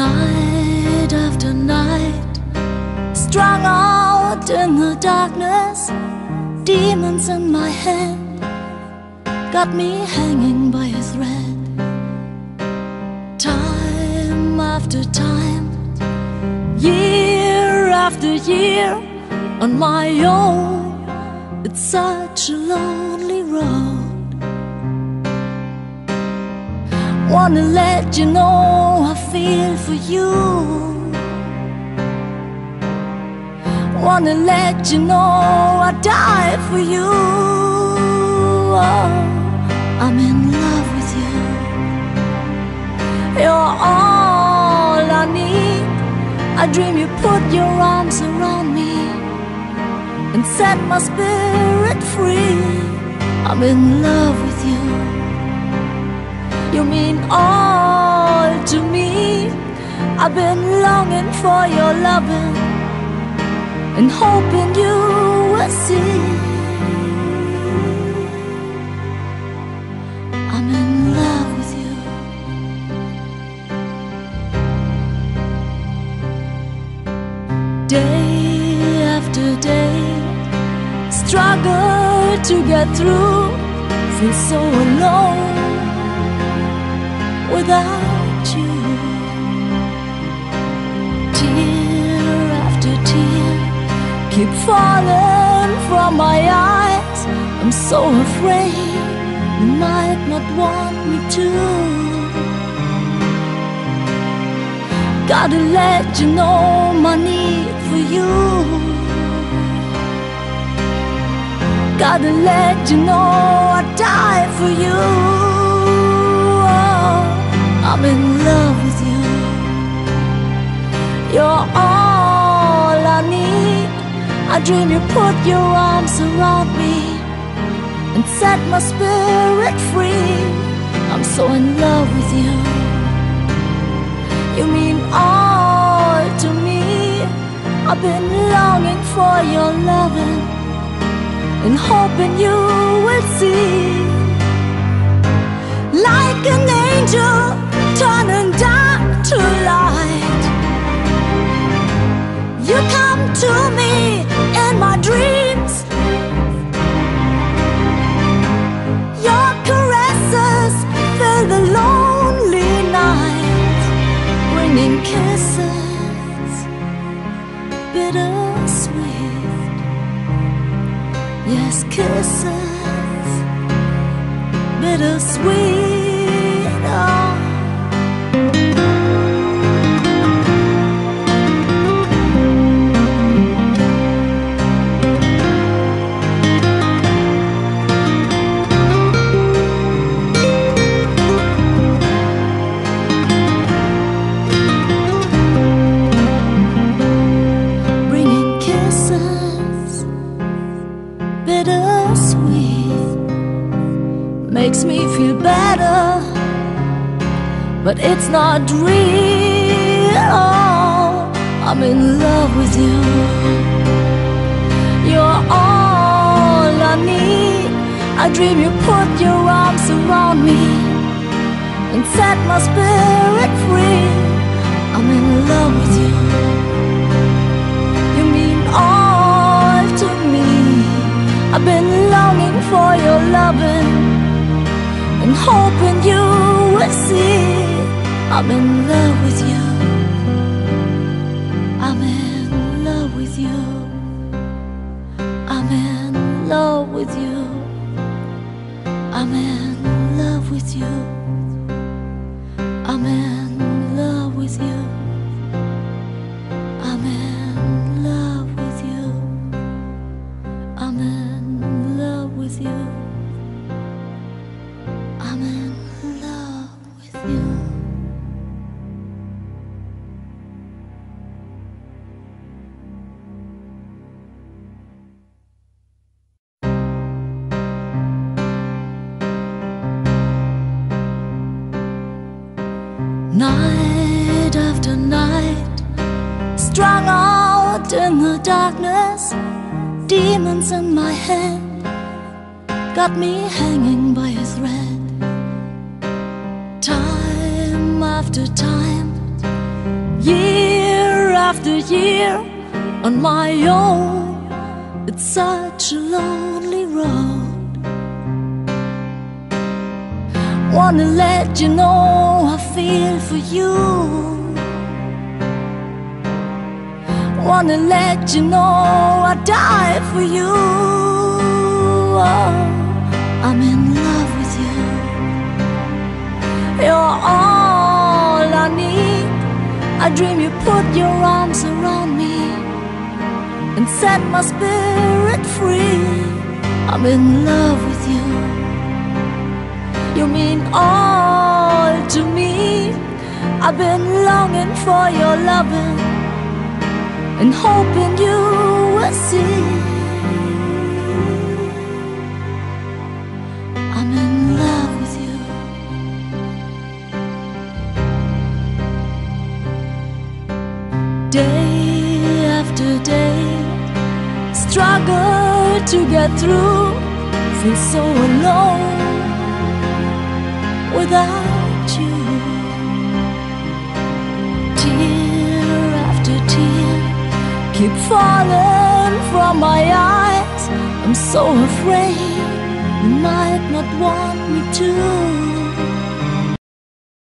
Night after night, strung out in the darkness, demons in my head got me hanging by a thread. Time after time, year after year, on my own, it's such a lonely road. Wanna let you know I feel for you. Wanna let you know I die for you. Oh, I'm in love with you. You're all I need. I dream you put your arms around me and set my spirit free. I'm in love with you. You mean all to me. I've been longing for your loving and hoping you will see. I'm in love with you. Day after day, struggle to get through, feel so alone without you. Tear after tear keep falling from my eyes. I'm so afraid you might not want me to. Gotta let you know my need for you. Gotta let you know I die put your arms around me and set my spirit free. I'm so in love with you. You mean all to me. I've been longing for your loving and hoping you will see. Like an angel turning dark to light. You come to me bringing kisses bittersweet. Yes, kisses bittersweet. Bittersweet, makes me feel better, but it's not real. Oh, I'm in love with you. You're all I need. I dream you put your arms around me and set my spirit free. I'm in love with you. For your loving and hoping you will see. I'm in love with you. I'm in love with you. I'm in love with you. I'm in love with you. Night after night, strung out in the darkness, demons in my head got me hanging by a thread. After time, Year after year on my own, it's such a lonely road. Wanna let you know I feel for you. Wanna let you know I die for you. Oh, I'm in love I dream you put your arms around me and set my spirit free. I'm in love with you. You mean all to me. I've been longing for your loving and hoping you will see. Struggle to get through, feel so alone without you. Tear after tear keep falling from my eyes. I'm so afraid you might not want me to.